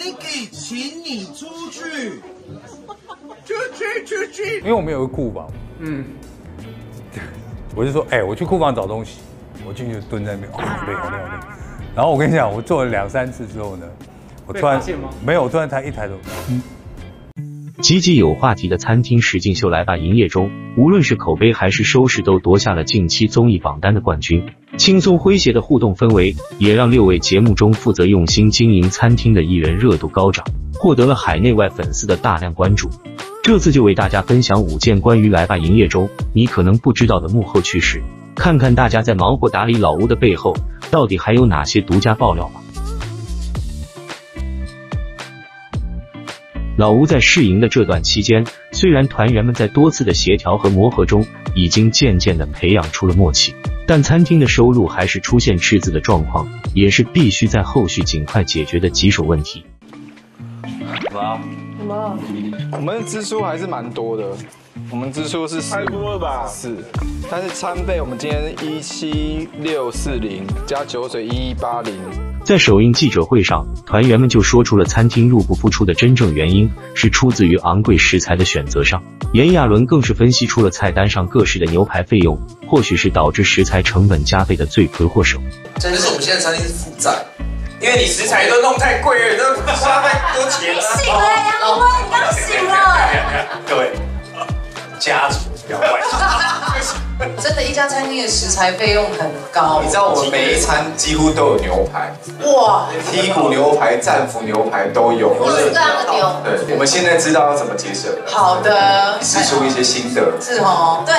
Nicky，请你出去，出去，出去。因为我们有个库房，嗯，我就说，哎、我去库房找东西，我进去蹲在那边，哦，好累，好累，好累。然后我跟你讲，我做了两三次之后呢，我突然没有，我突然抬一抬头，积极有话题的餐厅实境秀来吧营业中，无论是口碑还是收视，都夺下了近期综艺榜单的冠军。轻松诙谐的互动氛围，也让六位节目中负责用心经营餐厅的艺人热度高涨，获得了海内外粉丝的大量关注。这次就为大家分享五件关于来吧营业中你可能不知道的幕后趣事，看看大家在忙活打理老屋的背后，到底还有哪些独家爆料吧。老吴在试营的这段期间，虽然团员们在多次的协调和磨合中，已经渐渐的培养出了默契，但餐厅的收入还是出现赤字的状况，也是必须在后续尽快解决的棘手问题。我们的支出还是蛮多的，我们支出是太多了吧？是，但是餐费我们今天一七六四零加酒水一一八零，在首映记者会上，团员们就说出了餐厅入不敷出的真正原因是出自于昂贵食材的选择上。炎亚纶更是分析出了菜单上各式的牛排费用，或许是导致食材成本加倍的罪魁祸首。真的是我们现在餐厅是负债，因为你食材都弄太贵了，都花太多钱了。醒了，杨威，你刚醒了。各位，家族真的，一家餐厅的食材费用很高。你知道我们每一餐几乎都有牛排，哇，剔骨牛排、战斧牛排都有。各式各样的牛。对，我们现在知道要怎么节省了，好的，试出一些心得。是哦，对，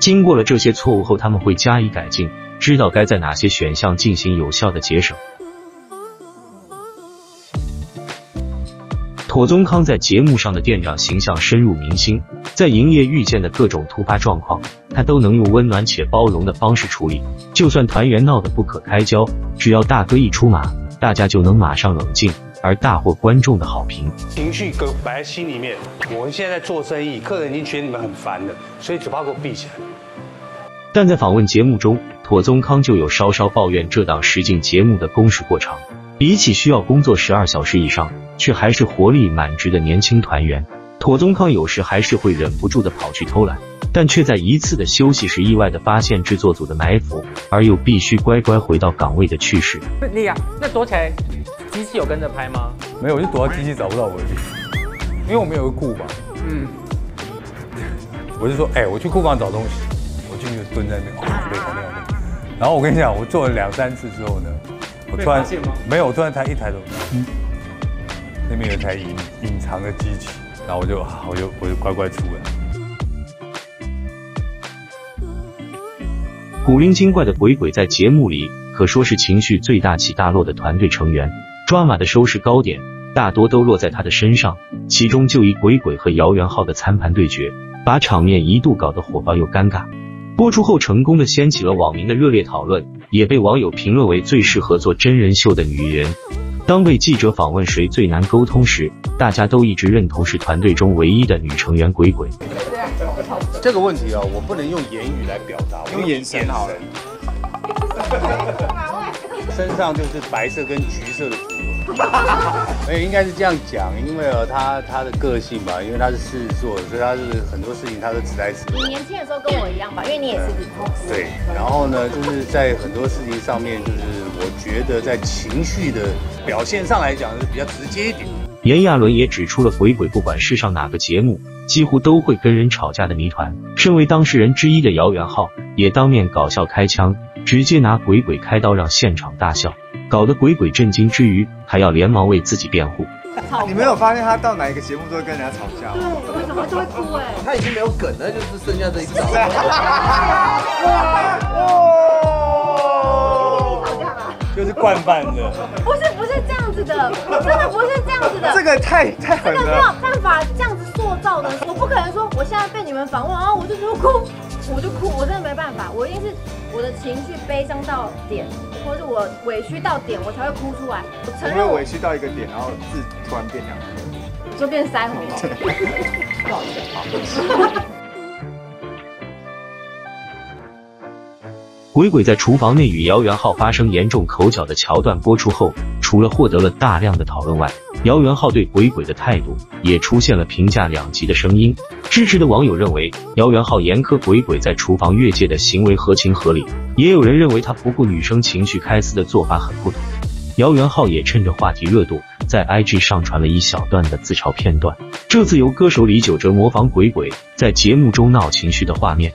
经过了这些错误后，他们会加以改进，知道该在哪些选项进行有效的节省。妥宗康在节目上的店长形象深入民心，在营业遇见的各种突发状况，他都能用温暖且包容的方式处理。就算团员闹得不可开交，只要大哥一出马，大家就能马上冷静，而大获观众的好评。情绪搁摆在心里面。我们现在在做生意，客人已经觉得你们很烦了，所以嘴巴给我闭起来。但在访问节目中，妥宗康就有稍稍抱怨这档实境节目的工时过长，比起需要工作十二小时以上，却还是活力满值的年轻团员，妥宗康有时还是会忍不住的跑去偷懒，但却在一次的休息时意外的发现制作组的埋伏，而又必须乖乖回到岗位的趣事。你呀，那躲起来，机器有跟着拍吗？没有，我就躲到机器找不到我的地方，因为我们有个库房，嗯，我就说，哎、我去库房找东西，我进去蹲在那边，哦，好累，好累，好累。然后我跟你讲，我做了两三次之后呢，我突然被发现吗没有，我突然抬一抬头，嗯，那边有台隐隐藏的机器，然后我就，我就我就乖乖出来。古灵精怪的鬼鬼在节目里可说是情绪最大起大落的团队成员，抓马的收视高点大多都落在他的身上，其中就以鬼鬼和姚元浩的餐盘对决，把场面一度搞得火爆又尴尬。播出后成功的掀起了网民的热烈讨论，也被网友评论为最适合做真人秀的女人。当被记者访问谁最难沟通时，大家都一直认同是团队中唯一的女成员鬼鬼。这个问题啊，我不能用言语来表达，我用眼神好了。身上就是白色跟橘色的没 有，应该是这样讲，因为呃，他他的个性吧，因为他是狮子座，所以他是很多事情他都直来直往。你年轻的时候跟我一样吧，因为你也是子座。对，然后呢，就是在很多事情上面，就是我觉得在情绪的表现上来讲是比较直接一点。炎亚纶也指出了鬼鬼不管是上哪个节目，几乎都会跟人吵架的谜团。身为当事人之一的姚元浩也当面搞笑开枪，直接拿鬼鬼开刀，让现场大笑，搞得鬼鬼震惊之余，还要连忙为自己辩护。你没有发现他到哪一个节目都会跟人家吵架？吗？为什么就会哭哎？他已经没有梗了，就是剩下这一招。吵架吧？就是惯犯的。不是不是这样子的，真的不是这样子的。这个太太狠这个没有。办法这样子塑造的，我不可能说我现在被你们访问啊，我就说哭，我就哭，我真的没办法，我一定是我的情绪悲伤到点，或者我委屈到点，我才会哭出来。我承认我委屈到一个点，然后字突然变两个。就变腮红了，不 好意思。鬼鬼在厨房内与姚元浩发生严重口角的桥段播出后，除了获得了大量的讨论外，姚元浩对鬼鬼的态度也出现了评价两极的声音。支持的网友认为姚元浩严苛鬼鬼在厨房越界的行为合情合理，也有人认为他不顾女生情绪开撕的做法很不妥。姚元浩也趁着话题热度，在 IG 上传了一小段的自嘲片段。这次由歌手李玖哲模仿鬼鬼在节目中闹情绪的画面，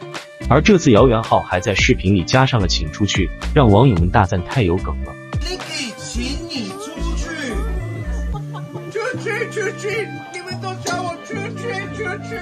而这次姚元浩还在视频里加上了“请出去”，让网友们大赞太有梗了。出去，去！你们都叫我出去，出去！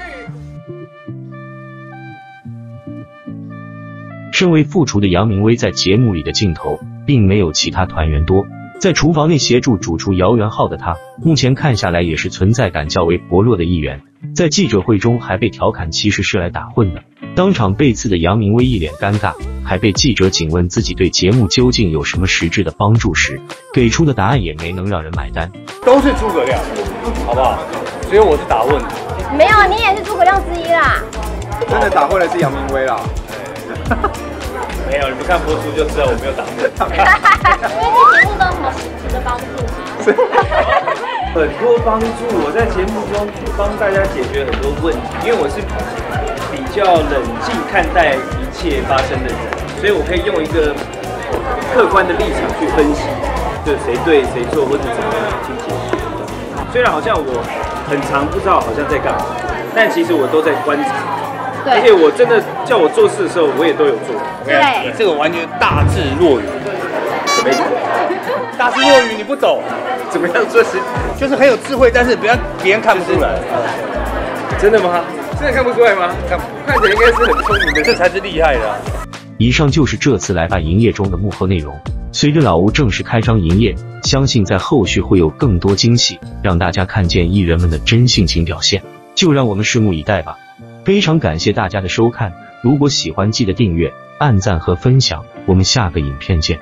身为副厨的杨明威在节目里的镜头并没有其他团员多，在厨房内协助主厨姚元浩的他，目前看下来也是存在感较为薄弱的一员。在记者会中还被调侃其实是来打混的，当场被刺的杨明威一脸尴尬，还被记者紧问自己对节目究竟有什么实质的帮助时，给出的答案也没能让人买单。都是诸葛亮，好不好？只有我是打问的。没有，你也是诸葛亮之一啦。真的打过来是杨明威啦。没有，你们看播出就知道我没有打混。因为这节目都有什么实质的帮助吗？很多帮助，我在节目中帮大家解决很多问题，因为我是比要冷静看待一切发生的人，所以我可以用一个客观的立场去分析，就谁对谁错或者怎么样去解决。虽然好像我很常不知道好像在干嘛，但其实我都在观察。而且我真的叫我做事的时候，我也都有做。对你这个完全大智若愚，什么意思？大智若愚你不懂，怎么样做事？就是很有智慧，但是不要别人看不出来。真的吗？真的看不出来吗？看看起来应该是很聪明的，这才是厉害的、以上就是这次来吧营业中的幕后内容。随着老吴正式开张营业，相信在后续会有更多惊喜，让大家看见艺人们的真性情表现。就让我们拭目以待吧。非常感谢大家的收看，如果喜欢记得订阅、按赞和分享，我们下个影片见。